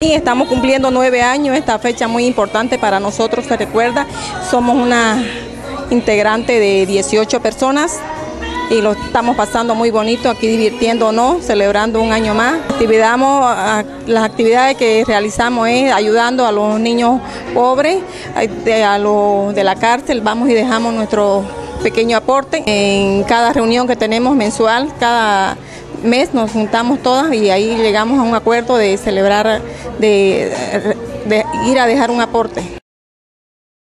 Sí, estamos cumpliendo nueve años, esta fecha muy importante para nosotros, se recuerda, somos una integrante de 18 personas y lo estamos pasando muy bonito aquí divirtiéndonos, celebrando un año más. las actividades que realizamos es ayudando a los niños pobres, a los de la cárcel, vamos y dejamos nuestro pequeño aporte en cada reunión que tenemos mensual, cada mes nos juntamos todas y ahí llegamos a un acuerdo de celebrar, de, de ir a dejar un aporte.